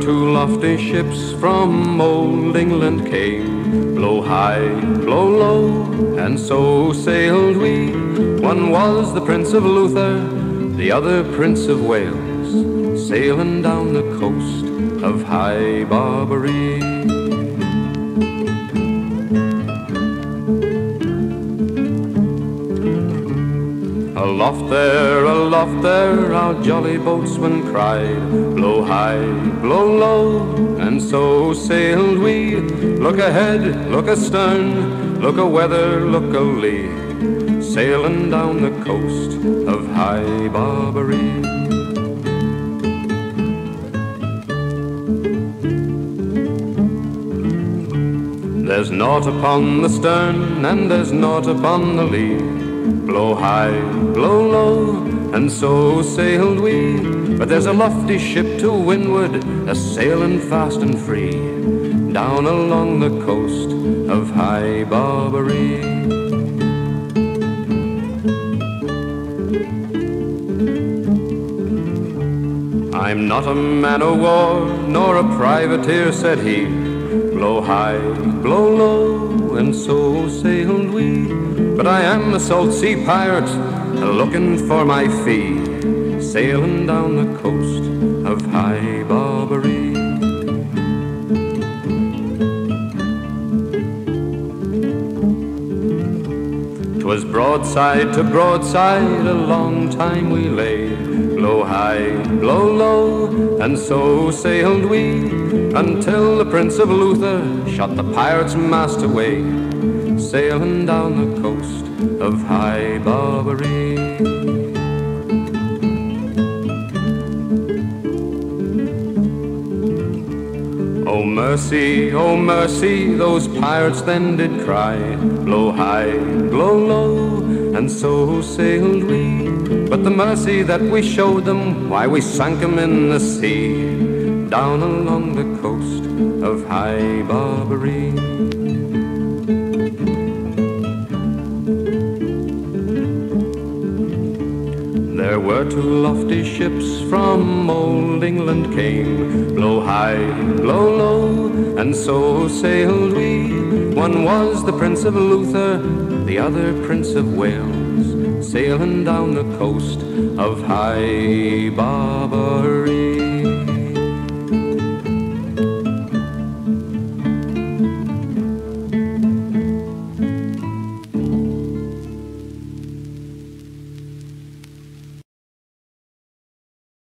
two lofty ships from old England came, blow high, blow low, and so sailed we. One was the Prince of Luther, the other Prince of Wales, sailing down the coast of High Barbaree. Aloft there, aloft there, our jolly boatswain cried, Blow high, blow low, and so sailed we. Look ahead, look astern, look a weather, look a lee, sailing down the coast of High Barbaree. There's naught upon the stern, and there's naught upon the lee. Blow high, blow low, and so sailed we. But there's a lofty ship to windward, a sailing fast and free, down along the coast of High Barbaree. I'm not a man o' war, nor a privateer, said he. Blow high, blow low, and so sailed we. But I am a salt sea pirate, looking for my fee, sailing down the coast of High Barbaree. Twas broadside to broadside, a long time we lay, blow high, blow low, and so sailed we, until the Prince of Luther shot the pirate's mast away sailing down the coast of High Barbaree. Oh mercy, oh mercy, those pirates then did cry, blow high, blow low, and so sailed we. But the mercy that we showed them, why we sank 'em in the sea, down along the coast of High Barbaree. Two lofty ships from old England came, blow high, blow low, and so sailed we. One was the Prince of Luther, the other Prince of Wales, sailing down the coast of High Barbaree.